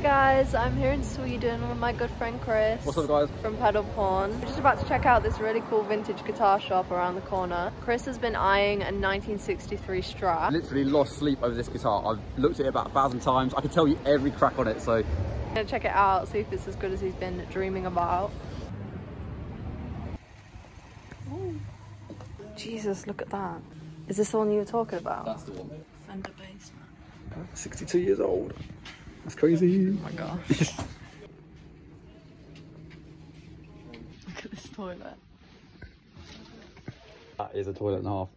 Hey guys, I'm here in Sweden with my good friend Chris. What's up guys? From Pedal Pawn. We're just about to check out this really cool vintage guitar shop around the corner. Chris has been eyeing a 1963 Strat. Literally lost sleep over this guitar. I've looked at it about a thousand times. I can tell you every crack on it, so. I'm gonna check it out, see if it's as good as he's been dreaming about. Ooh. Jesus, look at that. Is this the one you were talking about? That's the one. Fender Bassman. 62 years old. That's crazy. Oh my gosh. look at this toilet. That is a toilet and a half.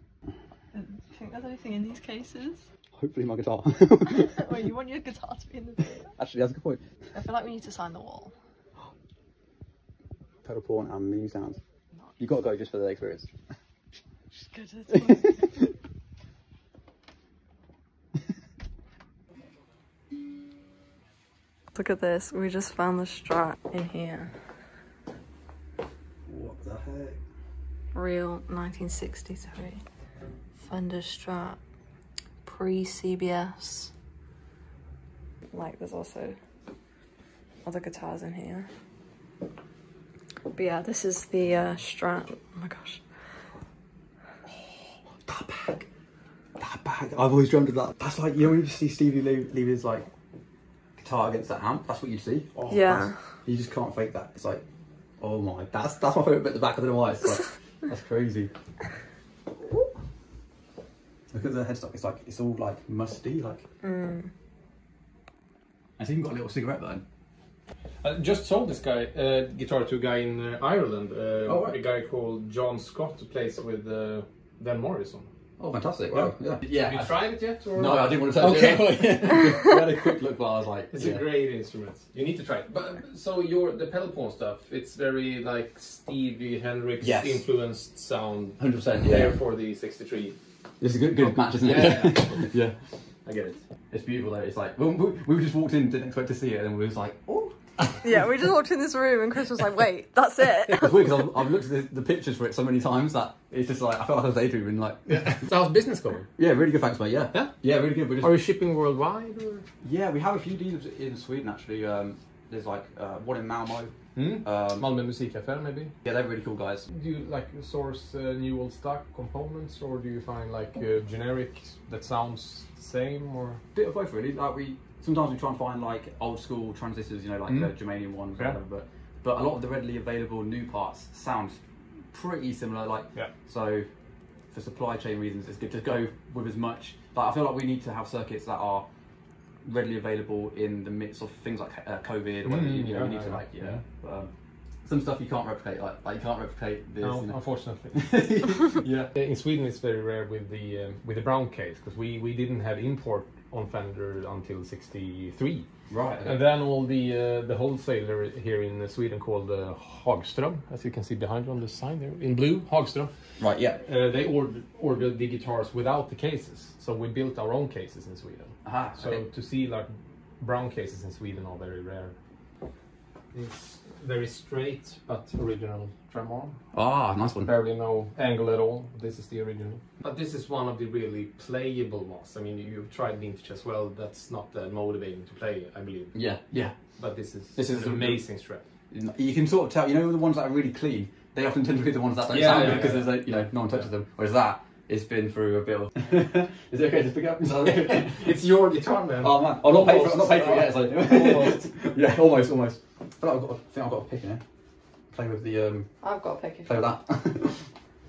Do you think there's anything in these cases? Hopefully my guitar. Wait, you want your guitar to be in the toilet? Actually, that's a good point. I feel like we need to sign the wall. Pedal Pawn and Mimisounds. You gotta go just for the experience. She's good at it. Look at this. We just found the Strat in here. What the heck? Real 1963. Fender Strat. Pre-CBS. Like there's also other guitars in here. But yeah, this is the uh, Strat. Oh my gosh. That bag. That bag. I've always dreamt of that. That's like, you know when you see Stevie leave, leave his like guitar against that amp? That's what you'd see. Oh, Yeah. You just can't fake that. It's like, oh my, that's that's my favourite bit at the back. I don't know why. It's like, that's crazy. Look at the headstock. It's like, it's all like musty. Like, Mm. it's even got a little cigarette burn. I just sold this guy uh, guitar to a guy in uh, Ireland. Uh, Oh, right. A guy called John Scott who plays with uh, Van Morrison. Oh, fantastic. Wow. Yeah. Yeah. Have you tried it yet? Or? No, I didn't want to touch Okay. it. we had a quick look, but I was like, It's yeah. a great instrument. You need to try it. But so your the pedal pawn stuff, it's very like Stevie Hendrix Yes. influenced sound. 100%. There Yeah. for the 63. It's a good, good match, isn't it? Yeah. yeah. I get it. It's beautiful though. It's like, we, we, we just walked in, didn't expect to see it, and we was like, oh. Yeah, we just walked in this room and Chris was like, wait, that's it. It's weird because I've, I've looked at the, the pictures for it so many times that it's just like I felt like I was daydreaming. Like, yeah, So how's business going? Yeah, really good, thanks, mate. Yeah, Yeah? yeah, really good. We're just, Are you shipping worldwide? Or? yeah, we have a few dealers in Sweden actually. Um, there's like uh, one in Malmo. Hmm? Um, Malmö Musikaffär maybe? yeah, they're really cool guys. Do you like source uh, new old stock components, or do you find like uh, generic that sounds the same, or Bit of both really. Like we sometimes we try and find like old school transistors, you know, like Mm. the Germanium ones, or Yeah. whatever. But but a lot of the readily available new parts sound pretty similar. Like Yeah. so, for supply chain reasons, it's good to go with as much. Like I feel like we need to have circuits that are readily available in the midst of things like uh, COVID or whatever. Mm, you, you know, yeah, we need yeah, to like you know. But, um, some stuff you can't replicate, like like you can't replicate this. no? you know. Unfortunately, yeah. in Sweden it's very rare with the um, with the brown case because we we didn't have import on Fender until '63. Right. And then all the uh, the wholesaler here in Sweden called uh, Hagström, as you can see behind you on the sign there in blue, Hagström. Right. Yeah. Uh, they ordered ordered the guitars without the cases, so we built our own cases in Sweden. Aha. So okay. to see like brown cases in Sweden are very rare. It's very straight but original tremor. Ah, nice one. Barely no angle at all. This is the original. But this is one of the really playable ones. I mean, you've tried vintage as well. That's not that motivating to play, I believe. Yeah. Yeah. But this is This is an amazing Strat. You can sort of tell, you know, the ones that are really clean, they often tend to be the ones that don't Yeah, sound yeah, good because yeah. there's, a, you know, no one touches them. Whereas that, it's been through a bit of. Is it okay to pick up? it's your guitar, man. oh man, I'm not paid for it. I'm not paid for it yet. So. Almost. yeah, almost, almost. I feel like I've got, a, I think I've got a pick in here. Play with the, um, I've got a pick. play with that.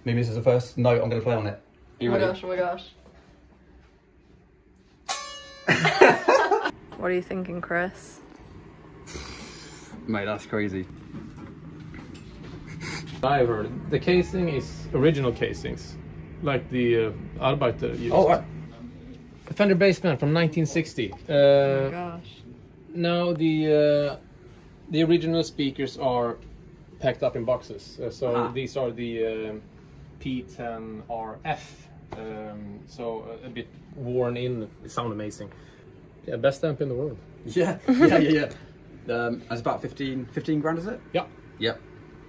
Maybe this is the first note I'm going to play on it. Oh my gosh, oh my gosh. what are you thinking, Chris? Mate, that's crazy. I've heard the casing is original casings, like the uh, Arbeiter used. Oh, right. A Fender Bassman from 1960. Uh, oh my gosh. Now the uh, the original speakers are packed up in boxes. Uh, so Ah. these are the um, P10RF. Um, so a, a bit worn in. They sound amazing. Yeah, best amp in the world. Yeah, yeah, yeah, yeah. Um, that's about 15, 15 grand, is it? Yeah. Yeah.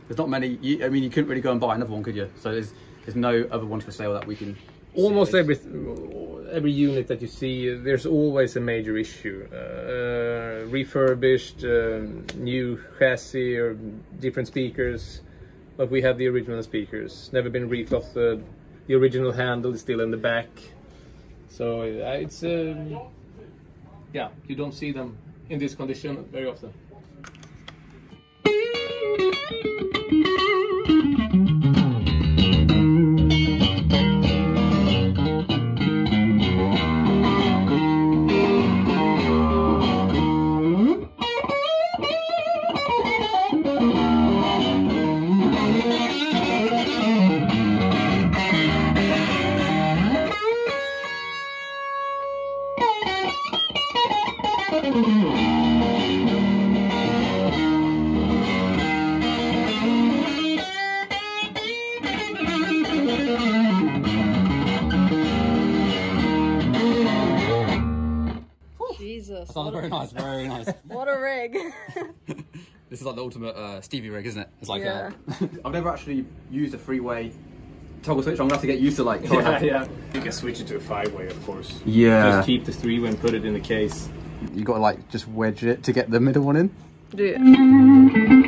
There's not many. You, I mean, you couldn't really go and buy another one, could you? So there's there's no other ones for sale that we can. Almost every every unit that you see, there's always a major issue. Uh, uh, refurbished, um, new chassis or different speakers, but we have the original speakers. Never been reclothed. The original handle is still in the back, so uh, it's um, yeah, you don't see them in this condition very often. Jesus. Sounds What very a, nice, very nice. what a rig. this is like the ultimate uh, Stevie rig, isn't it? It's like Yeah. uh, I've never actually used a three-way toggle switch. I'm gonna have to get used to like. Yeah, yeah. You can switch it to a five-way, of course. Yeah. Just keep the three-way and put it in the case. You got to like just wedge it to get the middle one in. Do it.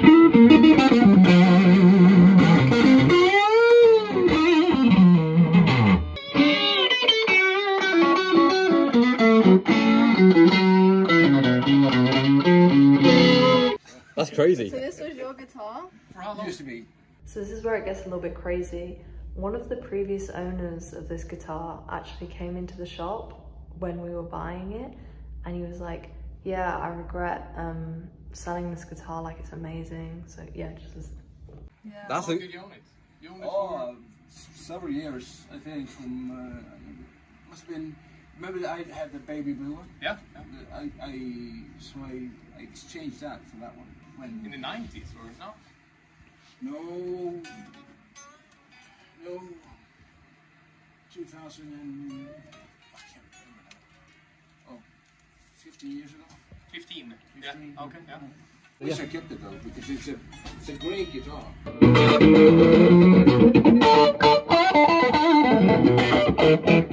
That's crazy. So this was your guitar? Used to be. So this is where it gets a little bit crazy. One of the previous owners of this guitar actually came into the shop when we were buying it and he was like, yeah, I regret um, selling this guitar, like it's amazing. So yeah, just as That's a, long did you own it? You own it Oh, s- several years, I think. From uh, must have been. Remember I had the baby blue one. for... Yeah. I, I so I, I exchanged that for that one. In the 90s or no? no, no, 2000 and I can't remember now. Oh, 50 years ago. 15. 15. Yeah. Okay. Yeah. Wish I kept it though because it's a it's a great guitar.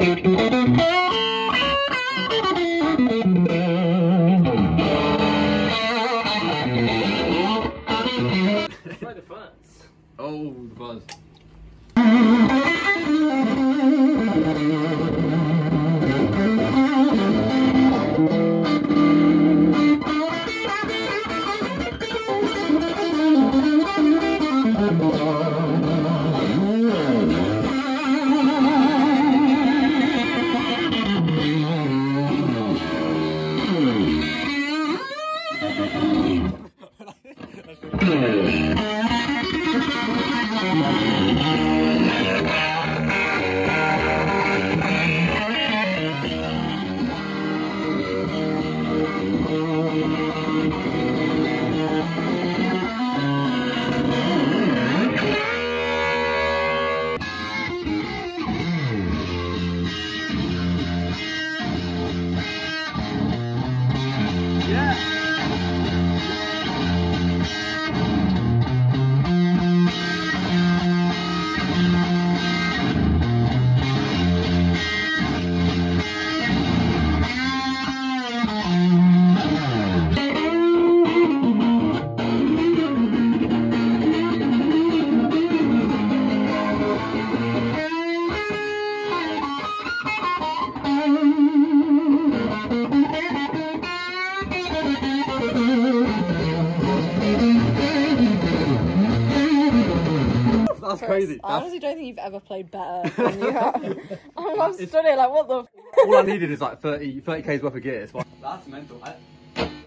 That's crazy. I That's, honestly don't think you've ever played better than you have. I'm, I'm stood here like, what the? F- all I needed is like 30, 30k's worth of gear. It's fine. That's mental. I,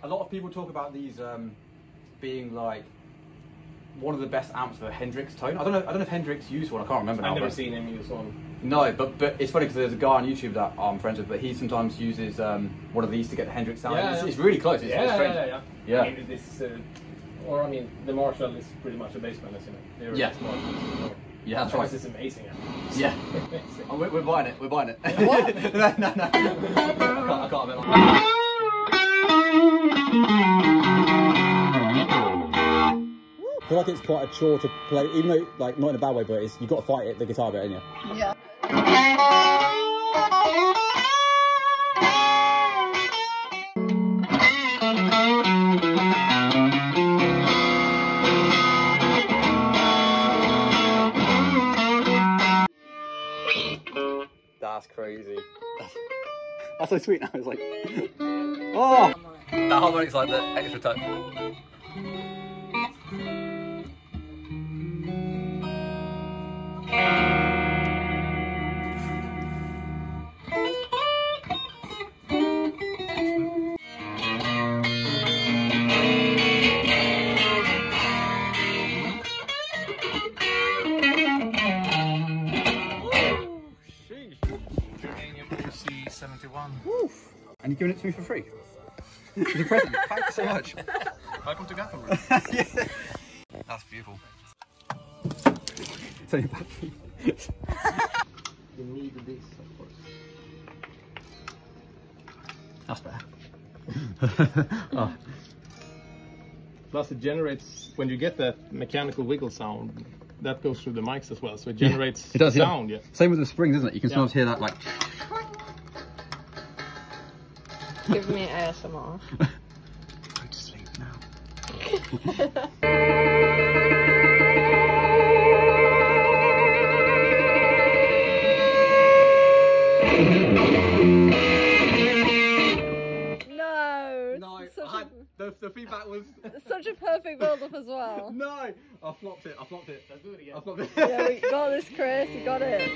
a lot of people talk about these um, being like one of the best amps for Hendrix tone. I don't know. I don't know if Hendrix used one. I can't remember now. I've never but- seen him use one. No, but but it's funny because there's a guy on YouTube that I'm friends with, but he sometimes uses um, one of these to get the Hendrix sound. Yeah, it's, yeah. it's really close. It's, yeah, it's yeah, strange. yeah, yeah. Yeah. I mean, this, uh, or I mean, the Marshall is pretty much a bassman, isn't it? They're Yeah. just so- Yeah, that's right. This is amazing. actually. Yeah. Amazing. Oh, we're, we're buying it. We're buying it. What? no, no, no. I can't. I can't. have it like- I feel like it's quite a chore to play, even though, like, not in a bad way, but it's, you've got to fight it, the guitar bit, ain't you? yeah. So sweet I was like, oh, that harmonic's like the extra touch. You're giving it to me for free. It's a present. Thank you so much. Welcome to Gothenburg. That's beautiful. It's only battery. You need this, of course. That's better. oh, Plus, it generates when you get that mechanical wiggle sound. That goes through the mics as well, so it generates it does, yeah. sound. Yeah. Same with the springs, isn't it? You can Yeah. sometimes hear that like. Give me ASMR. Go to sleep now. No. No, Such, I the, the feedback was such a perfect build up as well. no. I flopped it. I flopped it. Let's do it again. I flopped it. Yeah, we got this, Chris. You got it.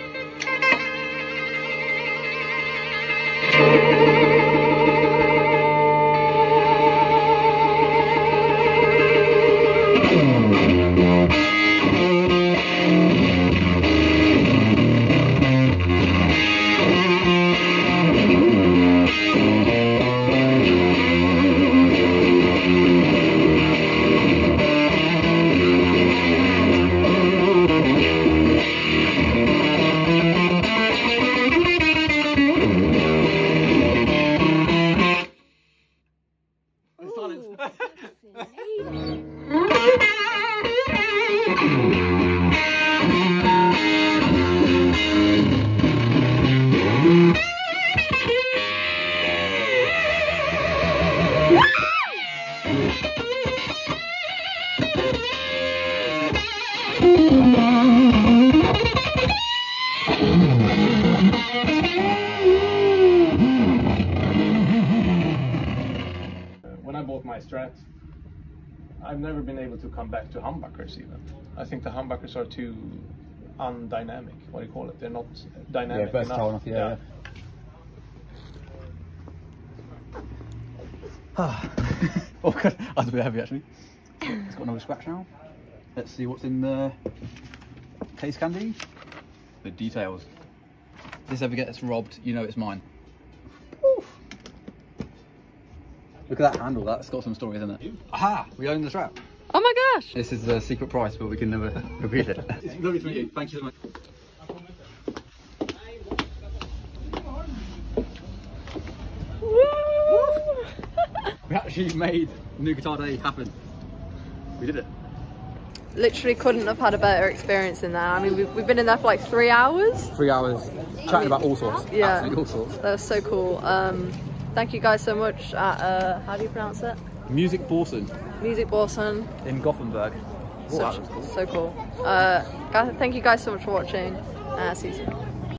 When Strat. I've never been able to come back to humbuckers even. I think the humbuckers are too undynamic. What do you call it? They're not dynamic Yeah, versatile enough. enough, yeah, oh god, that's a bit heavy actually. It's got another scratch now. Let's see what's in the case candy. The details. If this ever gets robbed, you know it's mine. Look at that handle, that's got some stories isn't it? Aha! We own the strap. Oh my gosh. This is a secret price, but we can never reveal it. It's lovely to meet you. Thank you so much. We actually made New Guitar Day happen. We did it. Literally couldn't have had a better experience in there. I mean, we've, we've been in there for like three hours. Three hours chatting about all sorts. Yeah. Absolutely all sorts. That was so cool. Um, thank you guys so much at, uh, how do you pronounce it? Musikbörsen Music Borson. in Gothenburg. So, cool. so cool. Uh, thank you guys so much for watching. Uh, see you soon.